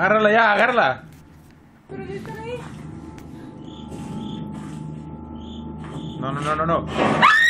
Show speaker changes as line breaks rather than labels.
Agárrala ya, agárrala.
Pero ya están ahí.
No, no, no, no, no. ¡Ah!